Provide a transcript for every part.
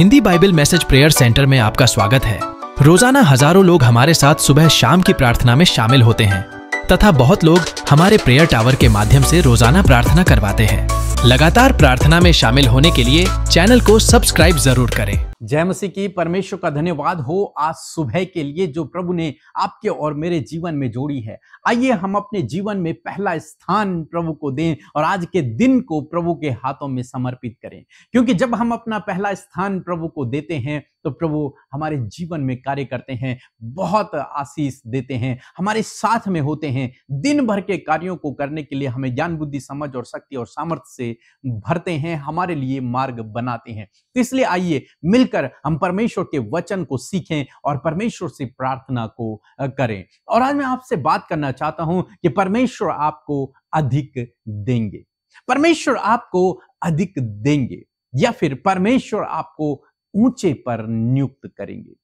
Hindi Bible message prayer centre में आपका स्वागत है। रोज़ाना हज़ारों लोग हमारे साथ सुबह शाम की प्रार्थना में शामिल होते हैं, तथा बहुत लोग हमारे प्रेयर टावर के माध्यम से रोज़ाना प्रार्थना करवाते हैं। लगातार प्रार्थना में शामिल होने के लिए चैनल को सब्सक्राइब ज़रूर करें। जय मसीह की, परमेश्वर का धन्यवाद हो आज सुबह के लिए जो प्रभु ने आपके और मेरे जीवन में जोड़ी है। आइए हम अपने जीवन में पहला स्थान प्रभु को दें और आज के दिन को प्रभु के हाथों में समर्पित करें। क्योंकि जब हम अपना पहला स्थान प्रभु को देते हैं तो प्रभु हमारे जीवन में कार्य करते हैं, बहुत आशीष देते हैं, हमारे साथ में होते हैं, दिन भर के कार्यों को करने के लिए हमें ज्ञान, बुद्धि, समझ और शक्ति और सामर्थ्य से भरते हैं, हमारे लिए मार्ग बनाते हैं। तो इसलिए आइए मिलकर हम परमेश्वर के वचन को सीखें और परमेश्वर से प्रार्थना को करें। और आज मैं आपसे बात करना चाहता हूँ कि परमेश्वर आपको अधिक देंगे। परमेश्वर आपको अधिक देंगे या फिर परमेश्वर आपको ऊँचे पर नियुक्त करेंगे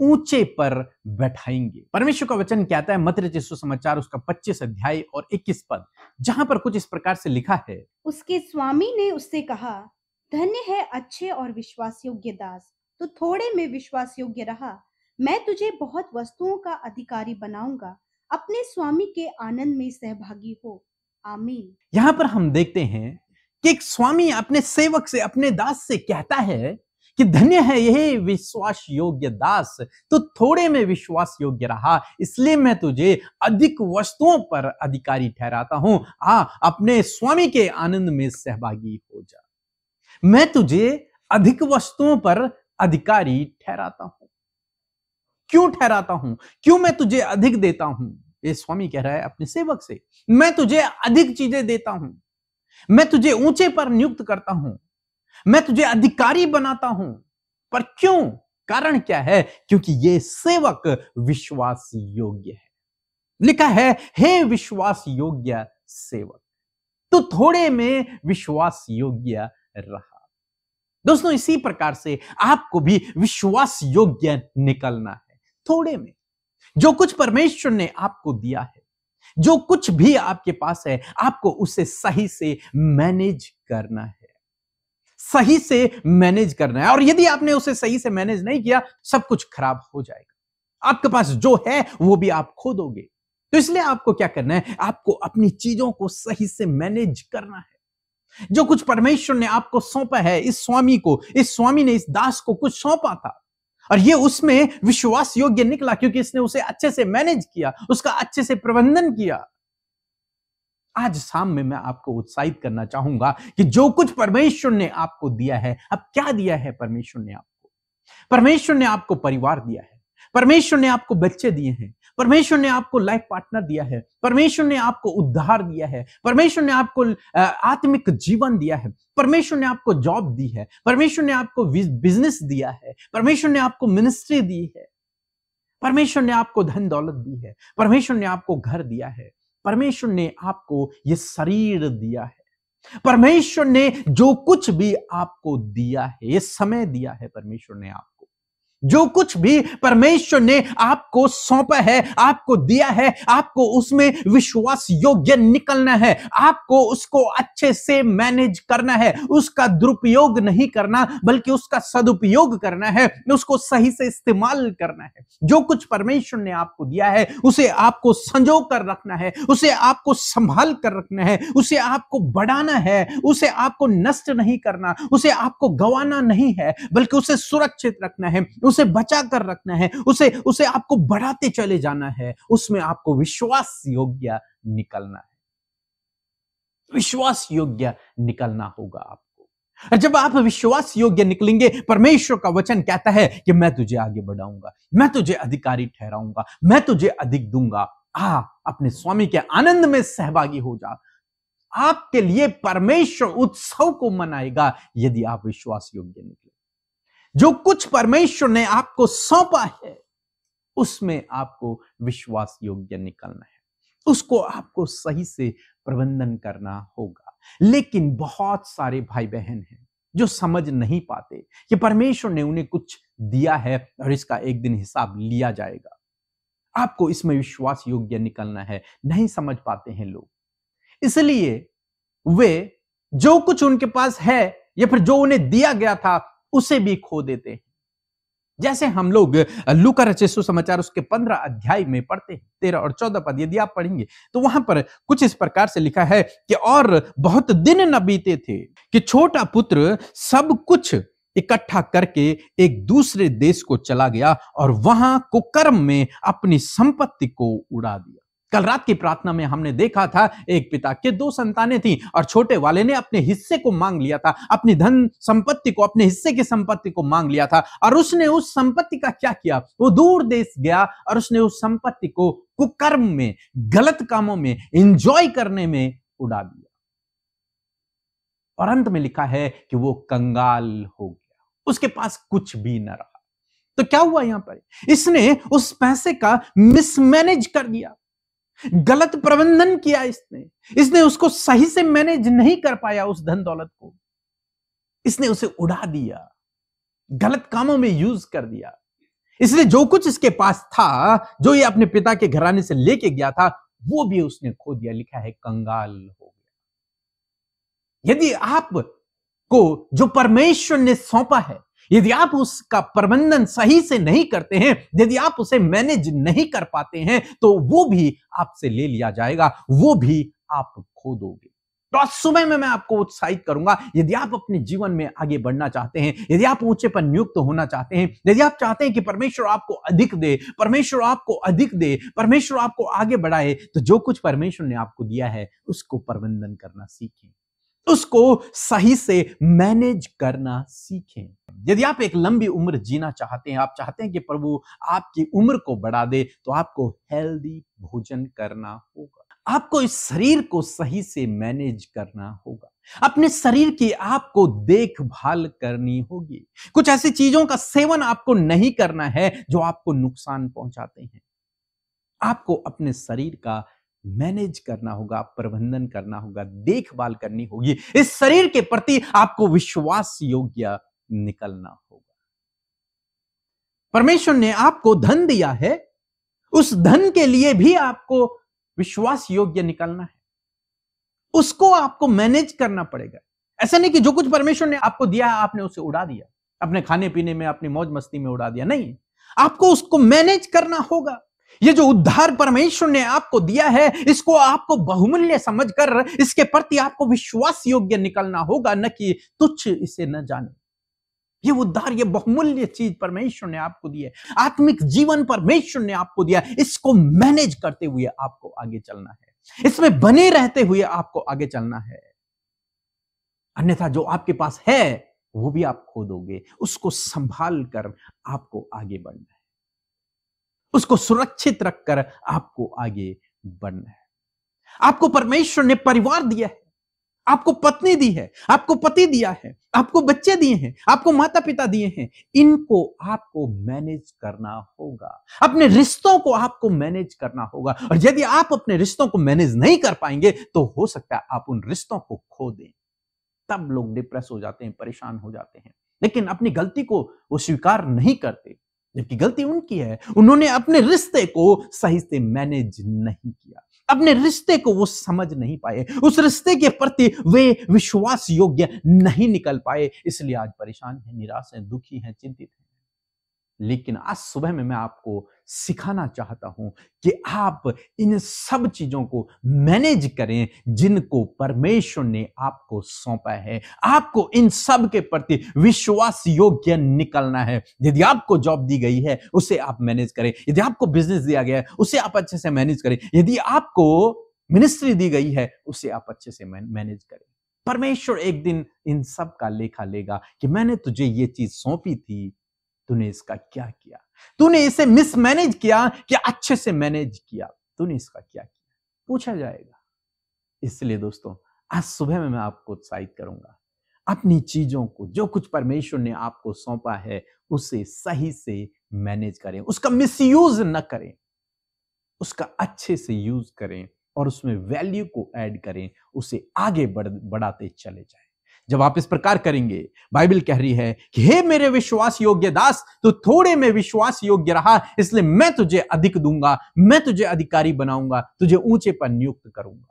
ऊँचे पर बैठाएँगे। परमेश्वर का वचन कहता है मत सुसमाचार उसका 25 अध्याय और 21 पद। जहाँ पर कुछ इस प्रकार से लिखा है उसके स्वामी ने उससे कहा धन्य है अच्छे और विश्वास योग्य दास। तो थोड़े में विश्वास योग्य रहा। मैं तुझे बहुत वस्तुओं का अधिकारी बनाऊँगा। अपने स्वामी के आनंद में सहभागी हो। आमीन। यहाँ पर हम देखते हैं कि एक स्वामी अपने सेवक से अपने दास से कहता है कि धन्य है यही विश्वास योग्य दास। तो थोड़े में विश्वास योग्य रहा, इसलिए मैं तुझे अधिक वस्तुओं पर अधिकारी ठहराता हूँ। आ, अपने स्वामी के आनंद में सहभागी हो जा। मैं तुझे अधिक वस्तुओं पर अधिकारी ठहराता हूँ। क्यों ठहराता हूँ? क्यों मैं तुझे अधिक देता हूँ? ये स्वामी कह रहा है अपने सेवक से। मैं तुझे अधिक चीज़ें देता हूँ। मैं तुझे ऊँचे पर नियुक्त करता हूँ। मैं तुझे अधिकारी बनाता हूँ। पर क्यों? कारण क्या है? क्योंकि ये सेवक विश्वास योग्य है। लिखा है, हे विश्वास योग्य सेवक तो थोड़े में विश्वास योग्य रहा। दोस्तों, इसी प्रकार से आपको भी विश्वास योग्य निकलना है, थोड़े में। जो कुछ परमेश्वर ने आपको दिया है, जो कुछ भी आपके पास है, आपको उसे सही से मैनेज करना है। सही से मैनेज करना है। और यदि आपने उसे सही से मैनेज नहीं किया, सब कुछ खराब हो जाएगा। आपके पास जो है, वो भी आप खो दोगे। तो इसलिए आपको क्या करना है? आपको अपनी चीज़ों को सही से मैनेज करना है। जो कुछ परमेश्वर ने आपको सौंपा है, इस स्वामी को, इस स्वामी ने इस दास को कुछ सौंपा था, और ये उसमें विश्वास योग्य निकला क्योंकि इसने उसे अच्छे से मैनेज किया, उसका अच्छे से प्रबंधन किया। आज शाम में मैं आपको उत्साहित करना चाहूँगा कि जो कुछ परमेश्वर ने आपको दिया है अब क्या दिया है परमेश्वर ने आपको परमेश्वर ने आपको परिवार दिया है परमेश्वर ने आपको बच्चे दिए हैं परमेश्वर ने आपको लाइफ पार्टनर दिया है परमेश्वर ने आपको उद्धार दिया है परमेश्वर ने आपको आत्मिक जीवन दिया है परमेश्वर ने आपको जॉब दी है परमेश्वर ने आपको बिज़नेस दिया है परमेश्वर ने आपको मिनिस्ट्री दी है परमेश्वर ने आपको धन दौलत दी है परमेश्वर ने आपको घर दिया है परमेश्वर ने आपको ये शरीर दिया है। परमेश्वर ने जो कुछ भी आपको दिया है, ये समय दिया है परमेश्वर ने आपको। जो कुछ भी परमेश्वर ने आपको सौंपा है, आपको दिया है, आपको उसमें विश्वास योग्य निकलना है, आपको उसको अच्छे से मैनेज करना है, उसका दुरुपयोग नहीं करना, बल्कि उसका सदुपयोग करना है, उसको सही से इस्तेमाल करना है। जो कुछ परमेश्वर ने आपको दिया है, उसे आपको संजो कर रखना है, उसे आपको संभाल कर रखना है, उसे आपको बढ़ाना है, उसे आपको नष्ट नहीं करना, उसे आपको गंवाना नहीं है, बल्कि उसे सुरक्षित रखना है उसे बचा कर रखना है, उसे उसे आपको बढ़ाते चले जाना है, उसमें आपको विश्वास योग्य निकलना है। विश्वास योग्य निकलना होगा आपको। जब आप विश्वास योग्य निकलेंगे, परमेश्वर का वचन कहता है कि मैं तुझे आगे बढ़ाऊँगा, मैं तुझे अधिकारी ठहराऊँगा, मैं तुझे अधिक दूँगा। आ, अपने स्वामी के आनंद में सहभागी हो जा। आपके लिए परमेश्वर उत्सव को मनाएगा यदि आप विश्वास योग्य निकले। जो कुछ परमेश्वर ने आपको सौंपा है, उसमें आपको विश्वास योग्य निकलना है। उसको आपको सही से प्रबंधन करना होगा। लेकिन बहुत सारे भाई बहन हैं जो समझ नहीं पाते कि परमेश्वर ने उन्हें कुछ दिया है और इसका एक दिन हिसाब लिया जाएगा। आपको इसमें विश्वास योग्य निकलना है, नहीं समझ पाते हैं लोग। इसलिए वे जो कुछ उनके पास है या फिर जो उन्हें दिया गया था उसे भी खो देते हैं। जैसे हम लोग लूका रचे सुसमाचार उसके पंद्रह अध्याय में पढ़ते हैं, तेरह और चौदह पद यदि आप पढ़ेंगे तो वहाँ पर कुछ इस प्रकार से लिखा है कि और बहुत दिन न बीते थे कि छोटा पुत्र सब कुछ इकट्ठा करके एक दूसरे देश को चला गया और वहाँ कुकर्म में अपनी संपत्ति को उड़ा दिया। कल रात की प्रार्थना में हमने देखा था, एक पिता के दो संतानें थी और छोटे वाले ने अपने हिस्से को मांग लिया था, अपनी धन संपत्ति को, अपने हिस्से की संपत्ति को मांग लिया था और उसने उस संपत्ति का क्या किया? वो दूर देश गया और उसने उस संपत्ति को कुकर्म में, गलत कामों में इंजॉय करने में उड़ा दिया। और अंत में लिखा है कि वो कंगाल हो गया। उसके पास कुछ भी न रहा। तो क्या हुआ यहाँ पर? इसने उस पैसे का मिसमैनेज कर दिया। गलत प्रबंधन किया इसने। इसने उसको सही से मैनेज नहीं कर पाया उस धन दौलत को। इसने उसे उड़ा दिया, गलत कामों में यूज़ कर दिया। इसलिए जो कुछ इसके पास था, जो ये अपने पिता के घराने से लेके गया था, वो भी उसने खो दिया। लिखा है, कंगाल हो गया। यदि आप को, जो परमेश्वर ने सौंपा है यदि आप उसका प्रबंधन सही से नहीं करते हैं, यदि आप उसे मैनेज नहीं कर पाते हैं तो वो भी आपसे ले लिया जाएगा, वो भी आप खो दोगे तो आज सुबह में मैं आपको उत्साहित करूँगा, यदि आप अपने जीवन में आगे बढ़ना चाहते हैं, यदि आप ऊँचे पर नियुक्त होना चाहते हैं, यदि आप चाहते हैं कि परमेश्वर आपको अधिक दे, परमेश्वर आपको अधिक दे, परमेश्वर आपको आगे बढ़ाए तो जो कुछ परमेश्वर ने आपको दिया है, उसको प्रबंधन करना सीखें। उसको सही से मैनेज करना सीखें। यदि आप एक लंबी उम्र जीना चाहते हैं, आप चाहते हैं कि प्रभु आपकी उम्र को बढ़ा दे तो आपको हेल्दी भोजन करना होगा। आपको इस शरीर को सही से मैनेज करना होगा। अपने शरीर की आपको देखभाल करनी होगी। कुछ ऐसी चीज़ों का सेवन आपको नहीं करना है, जो आपको नुकसान पहुंचाते हैं। आपको अपने शरीर का मैनेज करना होगा, प्रबंधन करना होगा, देखभाल करनी होगी। इस शरीर के प्रति आपको विश्वास योग्य निकलना होगा। परमेश्वर ने आपको धन दिया है, उस धन के लिए भी आपको विश्वास योग्य निकलना है। उसको आपको मैनेज करना पड़ेगा। ऐसा नहीं कि जो कुछ परमेश्वर ने आपको दिया है, आपने उसे उड़ा दिया। अपने खाने पीने में, अपनी मौज मस्ती में उड़ा दिया। नहीं, आपको उसको मैनेज करना होगा। ये जो उद्धार परमेश्वर ने आपको दिया है, इसको आपको बहुमूल्य समझकर, इसके प्रति आपको विश्वास योग्य निकलना होगा, न कि तुच्छ इसे न जाने। ये उद्धार, ये बहुमूल्य चीज़ परमेश्वर ने आपको दी है। आत्मिक जीवन परमेश्वर ने आपको दिया इसको मैनेज करते हुए आपको आगे चलना है। इसमें बने रहते हुए आपको आगे चलना है। अन्यथा जो आपके पास है, वो भी आप खो दोगे। उसको संभाल कर आपको आगे बढ़ना है। उसको सुरक्षित रखकर आपको आगे बढ़ना है। आपको परमेश्वर ने परिवार दिया है, आपको पत्नी दी है, आपको पति दिया है, आपको बच्चे दिए हैं, आपको माता पिता दिए हैं, इनको आपको मैनेज करना होगा, अपने रिश्तों को आपको मैनेज करना होगा, और यदि आप अपने रिश्तों को मैनेज नहीं कर पाएँगे तो हो सकता है आप उन रिश्तों को खो दें। तब लोग डिप्रेस हो जाते हैं, परेशान हो जाते हैं, लेकिन अपनी गलती को वो स्वीकार नहीं करते। जबकि गलती उनकी है। उन्होंने अपने रिश्ते को सही से मैनेज नहीं किया। अपने रिश्ते को वो समझ नहीं पाए। उस रिश्ते के प्रति वे विश्वास योग्य नहीं निकल पाए। इसलिए आज परेशान है, निराश है, दुखी है, चिंतित है। लेकिन आज सुबह में मैं आपको सिखाना चाहता हूँ कि आप इन सब चीज़ों को मैनेज करें जिनको परमेश्वर ने आपको सौंपा है। आपको इन सब के प्रति विश्वास योग्य निकलना है। यदि आपको जॉब दी गई है, उसे आप मैनेज करें। यदि आपको बिज़नेस दिया गया है, उसे आप अच्छे से मैनेज करें। यदि आपको मिनिस्ट्री दी गई है, उसे आप अच्छे से मैनेज करें। परमेश्वर एक दिन इन सब का लेखा लेगा कि मैंने तुझे ये चीज़ सौंपी थी। तूने इसका क्या किया? तूने इसे मिसमैनेज किया कि अच्छे से मैनेज किया? तूने इसका क्या किया? पूछा जाएगा। इसलिए दोस्तों, आज सुबह में मैं आपको उत्साहित करूँगा। अपनी चीज़ों को, जो कुछ परमेश्वर ने आपको सौंपा है, उसे सही से मैनेज करें। उसका मिसयूज न करें। उसका अच्छे से यूज़ करें और उसमें वैल्यू को ऐड करें। उसे आगे बढ़, बढ़ाते चले जाएँ। जब आप इस प्रकार करेंगे, बाइबल कह रही है कि, हे मेरे विश्वास योग्य दास तो थोड़े में विश्वास योग्य रहा, इसलिए मैं तुझे अधिक दूँगा, मैं तुझे अधिकारी बनाऊँगा, तुझे ऊँचे पर नियुक्त करूँगा।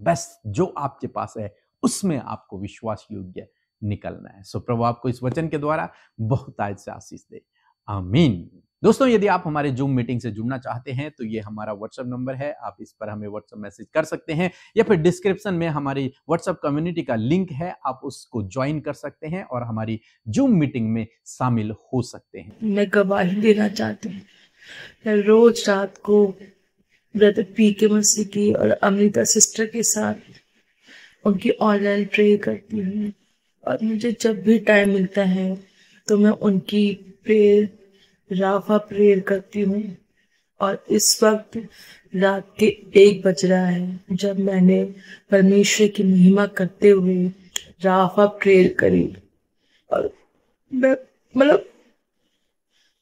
बस जो आपके पास है, उसमें आपको विश्वास योग्य निकलना है। सो प्रभु आपको इस वचन के द्वारा बहुत आज से आशीष दे। आमीन। दोस्तों, यदि आप हमारे जूम मीटिंग से जुड़ना चाहते हैं तो ये हमारा व्हाट्सएप नंबर है। आप इस पर हमें व्हाट्सएप मैसेज कर सकते हैं, या फिर डिस्क्रिप्शन में हमारी व्हाट्सएप कम्युनिटी का लिंक है, आप उसको ज्वाइन कर सकते हैं और हमारी जूम मीटिंग में शामिल हो सकते हैं। मैं गवाही देना चाहती हूँ। रोज रात को ब्रदर पी के मसीह की और अमृता सिस्टर के साथ उनकी ऑनलाइन प्रे करती हूँ। और मुझे जब भी टाइम मिलता है तो मैं उनकी प्रेयर राफा प्रेयर करती हूँ और इस वक्त रात के एक बज रहा है। जब मैंने परमेश्वर की महिमा करते हुए राफा प्रेयर करी और मैं मतलब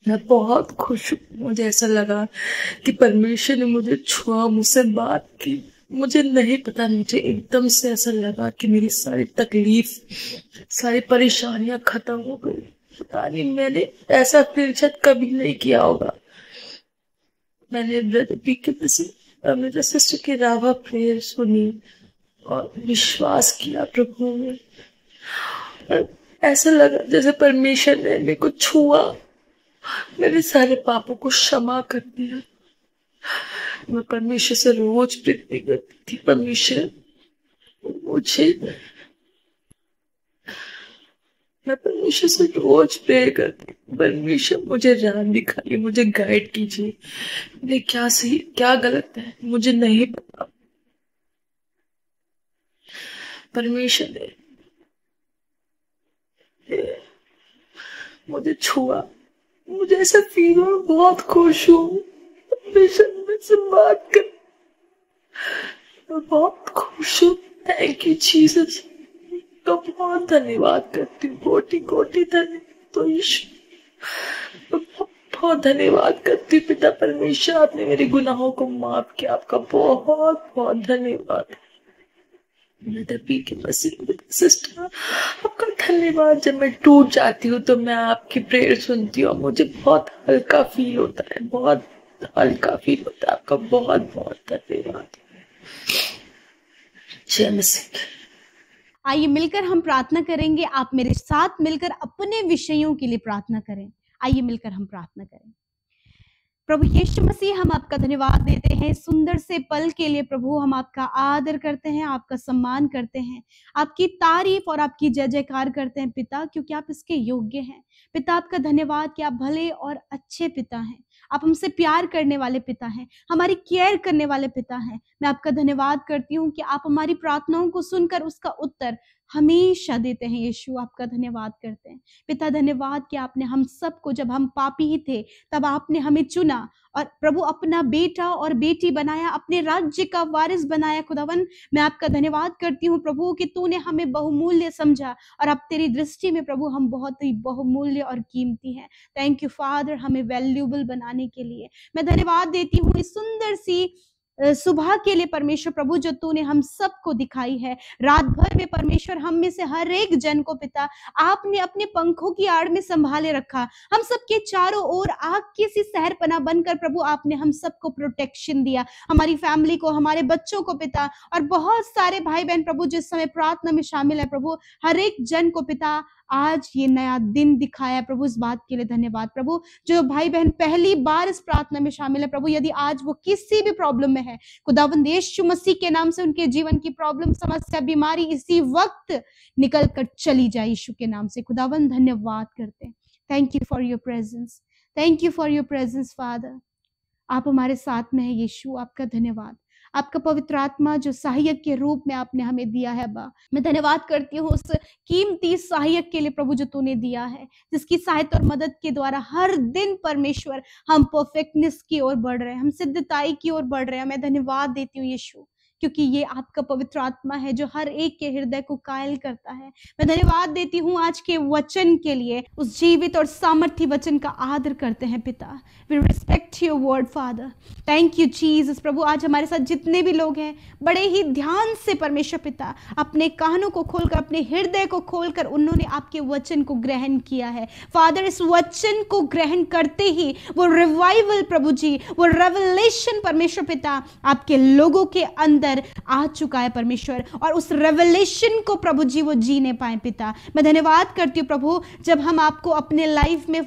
मैं बहुत खुश मुझे ऐसा लगा कि परमेश्वर ने मुझे छुआ, मुझसे बात की। मुझे नहीं पता, मुझे एकदम से ऐसा लगा कि मेरी सारी तकलीफ़, सारी परेशानियाँ खत्म हो गई। पता मैंने ऐसा फिर शायद कभी नहीं किया होगा। मैंने ब्रदर पी के मेरे सिस्टर की रावा प्रेयर सुनी, और विश्वास किया प्रभु में ऐसा लगा जैसे परमेश्वर ने मेरे को छुआ। मेरे सारे पापों को क्षमा कर दिया। मैं परमेश्वर से रोज प्रीति करती थी। परमेश्वर, मुझे मैं परमेश्वर से रोज प्रेयर करती हूँ। परमेश्वर, मुझे राह दिखाइए, मुझे गाइड कीजिए। मैं क्या सही, क्या गलत है, मुझे नहीं पता। परमेश्वर ने मुझे छुआ। मुझे ऐसा फील हो बहुत खुश हूँ। परमेश्वर से बात कर। मैं बहुत खुश हूँ। थैंक यू जीसस तो बहुत धन्यवाद करती हूँ। कोटि कोटि धन्यवाद तो बहुत धन्यवाद करती हूँ पिता परमेश्वर, आपने मेरे गुनाहों को माफ़ किया। आपका बहुत बहुत धन्यवाद। सिस्टर, आपका धन्यवाद। जब मैं टूट जाती हूँ तो मैं आपकी प्रेयर सुनती हूँ मुझे बहुत हल्का फील होता है। बहुत हल्का फील होता है। आपका बहुत बहुत धन्यवाद। जय मसीह। आइए मिलकर हम प्रार्थना करेंगे। आप मेरे साथ मिलकर अपने विषयों के लिए प्रार्थना करें। आइए मिलकर हम प्रार्थना करें। प्रभु यीशु मसीह, हम आपका धन्यवाद देते हैं। सुंदर से पल के लिए प्रभु, हम आपका आदर करते हैं, आपका सम्मान करते हैं। आपकी तारीफ़ और आपकी जय जयकार करते हैं पिता, क्योंकि आप इसके योग्य हैं। पिता, आपका धन्यवाद कि आप भले और अच्छे पिता हैं। आप हमसे प्यार करने वाले पिता हैं, हमारी केयर करने वाले पिता हैं। मैं आपका धन्यवाद करती हूँ कि आप हमारी प्रार्थनाओं को सुनकर उसका उत्तर हमेशा देते हैं। यीशु, आपका धन्यवाद करते हैं। पिता, धन्यवाद कि आपने हम सबको, जब हम पापी ही थे, तब आपने हमें चुना और प्रभु अपना बेटा और बेटी बनाया, अपने राज्य का वारिस बनाया। खुदावन, मैं आपका धन्यवाद करती हूँ प्रभु कि तूने हमें बहुमूल्य समझा और अब तेरी दृष्टि में प्रभु हम बहुत ही बहुमूल्य और कीमती हैं। थैंक यू फादर हमें वैल्यूबल बनाने के लिए। मैं धन्यवाद देती हूँ इस सुंदर सी सुबह के लिए परमेश्वर प्रभु, जो तूने हम सबको दिखाई है। रात भर में परमेश्वर हम में से हर एक जन को पिता, आपने अपने पंखों की आड़ में संभाले रखा। हम सबके चारों ओर आग की सी सहरपना बनकर प्रभु, आपने हम सबको प्रोटेक्शन दिया। हमारी फैमिली को, हमारे बच्चों को पिता, और बहुत सारे भाई बहन प्रभु, जिस समय प्रार्थना में शामिल है प्रभु, हर एक जन को पिता आज ये नया दिन दिखाया प्रभु, इस बात के लिए धन्यवाद। प्रभु, जो भाई बहन पहली बार इस प्रार्थना में शामिल है, प्रभु, यदि आज वो किसी भी प्रॉब्लम में है, खुदावंद यीशु मसीह के नाम से उनके जीवन की प्रॉब्लम समस्या, बीमारी इसी वक्त निकल कर चली जाए यीशु के नाम से। खुदावंद, धन्यवाद करते हैं। Thank you for your presence thank you for your presence father आप हमारे साथ में है, यीशु, आपका धन्यवाद। आपका पवित्र आत्मा जो सहायक के रूप में आपने हमें दिया है बा मैं धन्यवाद करती हूँ उस कीमती सहायक के लिए प्रभु जो तूने दिया है, जिसकी सहायता और मदद के द्वारा हर दिन परमेश्वर हम परफेक्टनेस की ओर बढ़ रहे हैं, हम सिद्धताई की ओर बढ़ रहे हैं। मैं धन्यवाद देती हूँ यीशु। क्योंकि ये आपका पवित्र आत्मा है जो हर एक के हृदय को कायल करता है। मैं धन्यवाद देती हूँ आज के वचन के लिए। उस जीवित और सामर्थ्य वचन का आदर करते हैं पिता। We respect your word father thank you चीज़ प्रभु, आज हमारे साथ जितने भी लोग हैं, बड़े ही ध्यान से परमेश्वर पिता, अपने कानों को खोलकर, अपने हृदय को खोलकर उन्होंने आपके वचन को ग्रहण किया है। फादर इस वचन को ग्रहण करते ही वो रिवाइवल प्रभु जी, वो रेवलेशन परमेश्वर पिता आपके लोगों के अंदर अंदर आ चुका है परमेश्वर और उस रेवलेशन को प्रभु जी वो जीने पाए पिता। मैं धन्यवाद करती हूँ प्रभु, जब हम आपको अपने लाइफ में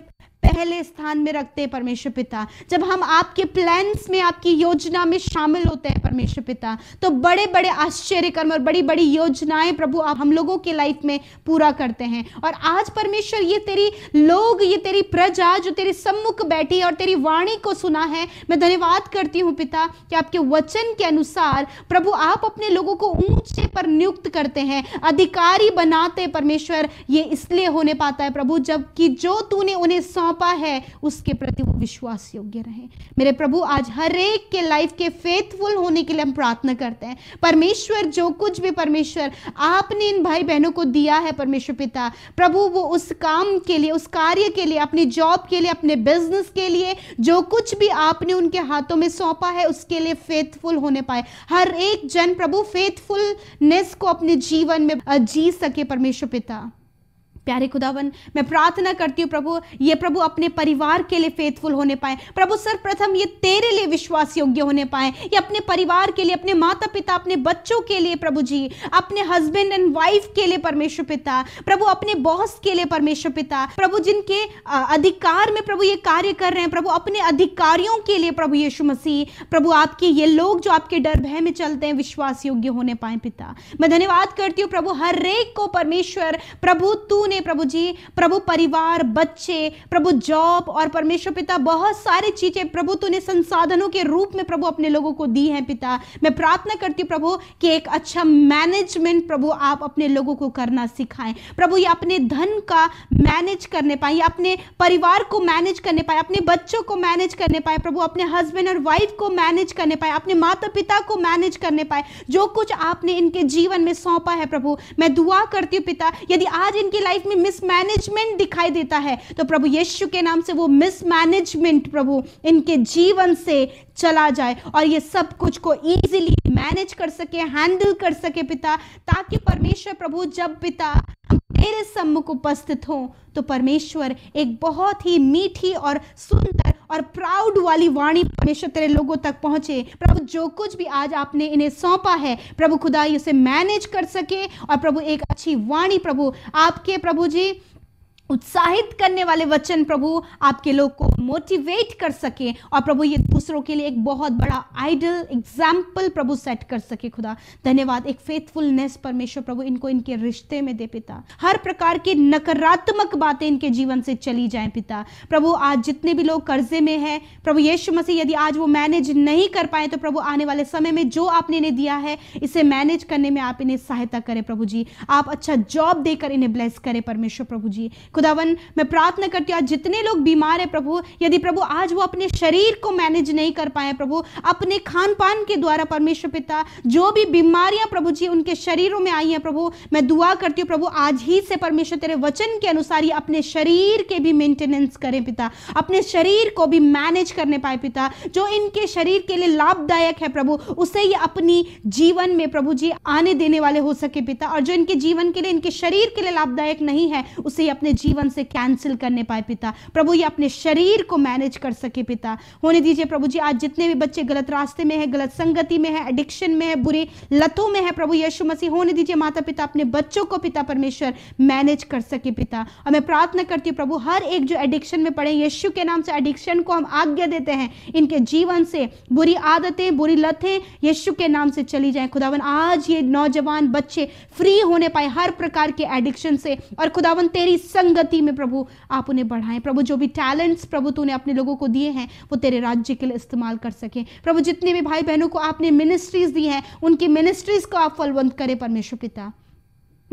पहले स्थान में रखते हैं परमेश्वर पिता। जब हम आपके प्लान्स में, आपकी योजना में शामिल होते हैं परमेश्वर पिता तो बड़े बड़े आश्चर्य कर्म और बड़ी बड़ी योजनाएँ प्रभु आप हम लोगों के लाइफ में पूरा करते हैं। और आज परमेश्वर ये तेरी लोग, ये तेरी प्रजा जो तेरे सम्मुख बैठी और तेरी वाणी को सुना है, मैं धन्यवाद करती हूँ पिता कि आपके वचन के अनुसार प्रभु आप अपने लोगों को ऊँचे पर नियुक्त करते हैं, अधिकारी बनाते परमेश्वर, ये इसलिए होने पाता है प्रभु, जबकि जो तूने उन्हें सौंप सौंपा है, उसके प्रति वो विश्वास योग्य रहे। मेरे प्रभु, आज हर एक के लाइफ के फेथफुल होने के लिए हम प्रार्थना करते हैं। परमेश्वर, जो कुछ भी परमेश्वर आपने इन भाई बहनों को दिया है, परमेश्वर पिता, प्रभु, वो उस काम के लिए, उस कार्य के लिए, अपनी जॉब के लिए, अपने बिज़नेस के लिए, जो कुछ भी आपने उनके हाथों में सौंपा है, उसके लिए फेथफुल होने पाए। हर एक जन प्रभु फेथफुलनेस को अपने जीवन में जी सके परमेश्वर पिता। प्यारे खुदावन, मैं प्रार्थना करती हूँ प्रभु, ये प्रभु अपने परिवार के लिए फेथफुल होने पाए। प्रभु, सर्वप्रथम ये तेरे लिए विश्वास योग्य होने पाए। ये अपने परिवार के लिए, अपने माता पिता अपने बच्चों के लिए प्रभु जी, अपने हस्बैंड एंड वाइफ के लिए परमेश्वर पिता, प्रभु अपने बॉस के लिए परमेश्वर पिता, प्रभु जिनके अधिकार में प्रभु ये कार्य कर रहे हैं, प्रभु अपने अधिकारियों के लिए प्रभु यीशु मसीह, प्रभु आपके ये लोग जो आपके डर, भय में चलते हैं, विश्वास योग्य होने पाए पिता। मैं धन्यवाद करती हूँ प्रभु, हर एक को परमेश्वर, प्रभु तू ने प्रभु जी, प्रभु परिवार, बच्चे, प्रभु जॉब और परमेश्वर पिता, बहुत सारी चीज़ें प्रभु तूने संसाधनों के रूप में प्रभु अपने लोगों को दी है पिता। मैं प्रार्थना करती प्रभु कि एक अच्छा मैनेजमेंट प्रभु आप अपने लोगों को करना सिखाएँ। प्रभु, ये अपने धन का मैनेज करने पाए अपने परिवार को मैनेज करने पाए, अपने बच्चों को मैनेज करने पाए, प्रभु अपने हस्बैंड और वाइफ को मैनेज करने पाए, अपने माता पिता को मैनेज करने पाए। जो कुछ आपने इनके जीवन में सौंपा है प्रभु, मैं दुआ करती हूँ पिता, यदि आज इनकी लाइफ लाइफ में मिसमैनेजमेंट दिखाई देता है। तो प्रभु यीशु के नाम से वो मिसमैनेजमेंट प्रभु इनके जीवन से चला जाए और ये सब कुछ को इजीली मैनेज कर सके हैंडल कर सके पिता, ताकि परमेश्वर प्रभु जब पिता तेरे सम्मुख उपस्थित हो तो परमेश्वर एक बहुत ही मीठी और सुंदर और प्राउड वाली वाणी परमेश्वर तेरे लोगों तक पहुँचे। प्रभु, जो कुछ भी आज आपने इन्हें सौंपा है, प्रभु खुदाई उसे मैनेज कर सके और प्रभु एक अच्छी वाणी, प्रभु, आपके प्रभु जी उत्साहित करने वाले वचन प्रभु आपके लोग को मोटिवेट कर सके और प्रभु ये दूसरों के लिए एक बहुत बड़ा आइडल एग्ज़ाम्पल प्रभु सेट कर सके खुदा। धन्यवाद, एक फेथफुलनेस परमेश्वर प्रभु इनको इनके रिश्ते में दे पिता। हर प्रकार की नकारात्मक बातें इनके जीवन से चली जाए पिता। प्रभु आज जितने भी लोग कर्जे में है, प्रभु यीशु मसीह यदि आज वो मैनेज नहीं कर पाए तो प्रभु आने वाले समय में जो आपने इन्हें दिया है, इसे मैनेज करने में आप इन्हें सहायता करें प्रभु जी। आप अच्छा जॉब देकर इन्हें ब्लेस करें परमेश्वर प्रभु जी। खुदावन, मैं प्रार्थना करती हूँ, आज जितने लोग बीमार है प्रभु, यदि प्रभु आज वो अपने शरीर को मैनेज नहीं कर पाए प्रभु, अपने खान पान के द्वारा परमेश्वर पिता, जो भी बीमारियाँ प्रभु जी उनके शरीरों में आई हैं प्रभु, मैं दुआ करती हूँ प्रभु, आज ही से परमेश्वर तेरे वचन के अनुसार ही अपने शरीर के भी मेंटेनेंस करें पिता, अपने शरीर को भी मैनेज करने पाए पिता, जो इनके शरीर के लिए लाभदायक है प्रभु, उसे ही अपनी जीवन में प्रभु जी आने देने वाले हो सके पिता, और जो इनके जीवन के लिए, इनके शरीर के लिए लाभदायक नहीं है, उसे अपने जीवन से कैंसिल करने पाए पिता। प्रभु ये अपने शरीर को मैनेज कर सके पिता। होने दीजिए प्रभु जी, आज जितने भी बच्चे गलत रास्ते में है, गलत संगति में है एडिक्शन में है, बुरी लतों में है, प्रभु यीशु मसीह, होने दीजिए माता पिता अपने बच्चों को पिता परमेश्वर मैनेज कर सके पिता। और मैं प्रार्थना करती हूँ प्रभु, हर एक जो एडिक्शन में पड़े, यीशु के नाम से एडिक्शन को हम आज्ञा देते हैं, इनके जीवन से बुरी आदतें, बुरी लतें यीशु के नाम से चली जाए। खुदावन, आज ये नौजवान बच्चे फ्री होने पाए हर प्रकार के एडिक्शन से। और खुदावन, तेरी संगत गति में प्रभु आप उन्हें बढ़ाएँ। प्रभु, जो भी टैलेंट्स प्रभु तूने अपने लोगों को दिए हैं, वो तेरे राज्य के लिए इस्तेमाल कर सकें। प्रभु, जितने भी भाई बहनों को आपने मिनिस्ट्रीज दी हैं, उनकी मिनिस्ट्रीज को आप फलवंत करें परमेश्वर पिता।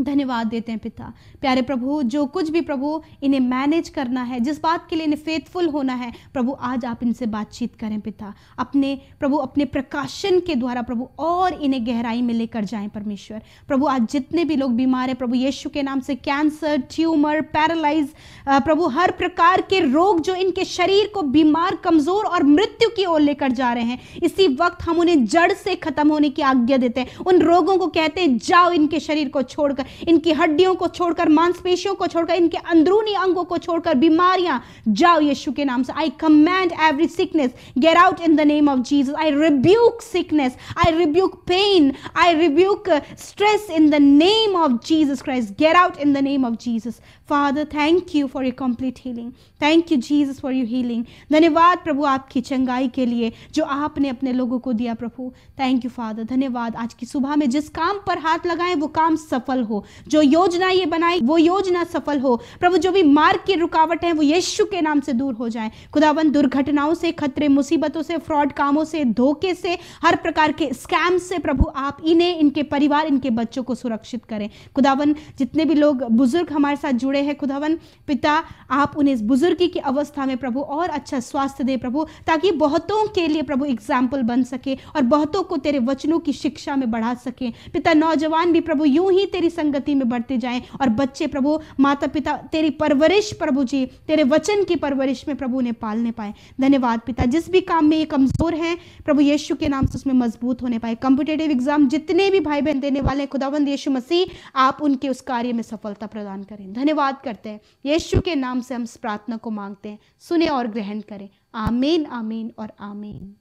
धन्यवाद देते हैं पिता। प्यारे प्रभु, जो कुछ भी प्रभु इन्हें मैनेज करना है, जिस बात के लिए इन्हें फेथफुल होना है, प्रभु आज आप इनसे बातचीत करें पिता। अपने, प्रभु अपने प्रकाशन के द्वारा प्रभु और इन्हें गहराई में लेकर जाएँ परमेश्वर। प्रभु आज जितने भी लोग बीमार हैं, प्रभु यीशु के नाम से कैंसर ट्यूमर पैरालाइज प्रभु हर प्रकार के रोग जो इनके शरीर को बीमार, कमज़ोर और मृत्यु की ओर लेकर जा रहे हैं, इसी वक्त हम उन्हें जड़ से खत्म होने की आज्ञा देते हैं। उन रोगों को कहते हैं, जाओ इनके शरीर को छोड़कर इनकी हड्डियों को छोड़कर, मांसपेशियों को छोड़कर, इनके अंदरूनी अंगों को छोड़कर बीमारियाँ। जाओ यीशु के नाम से। I command every sickness get out in the name of Jesus I rebuke sickness I rebuke pain I rebuke stress in the name of Jesus Christ get out in the name of Jesus father thank you for your complete healing thank you Jesus for your healing धन्यवाद प्रभु आपकी चंगाई के लिए, जो आपने अपने लोगों को दिया प्रभु। थैंक यू फादर धन्यवाद आज की सुबह में जिस काम पर हाथ लगाए, वो काम सफल हो। जो योजना ये बनाई वो योजना सफल हो। प्रभु, जो भी मार्ग की रुकावट है, वो यीशु के नाम से दूर हो जाए। खुदावन दुर्घटनाओं से, खतरे, मुसीबतों से, फ्रॉड कामों से, धोखे से, हर प्रकार के स्कैम से प्रभु, आप इन्हें, इनके परिवार, इनके बच्चों को सुरक्षित करें। खुदावन जितने भी लोग, बुज़ुर्ग हमारे साथ जुड़े हैं खुदावन पिता, आप उन्हें इस बुजुर्गी की अवस्था में प्रभु, और अच्छा स्वास्थ्य दे प्रभु, ताकि बहुतों के लिए प्रभु एग्ज़ाम्पल बन सके, और बहुतों को तेरे वचनों की शिक्षा में बढ़ा सके। पिता, नौजवान भी प्रभु, यूँ ही तेरी संगति में बढ़ते जाएँ। और बच्चे प्रभु माता पिता तेरी परवरिश प्रभु जी, तेरे वचन की परवरिश में प्रभु उन्हें पालने पाए। धन्यवाद पिता, जिस भी काम में ये कमज़ोर हैं, प्रभु यीशु के नाम से उसमें मज़बूत होने पाए। कंपिटेटिव एग्ज़ाम जितने भी भाई बहन देने वाले खुदावंद यीशु मसीह, आप उनके उस कार्य में सफलता प्रदान करें। धन्यवाद करते हैं। यीशु के नाम से हम प्रार्थना को मांगते हैं। सुने और ग्रहण करें। आमीन आमीन और आमीन।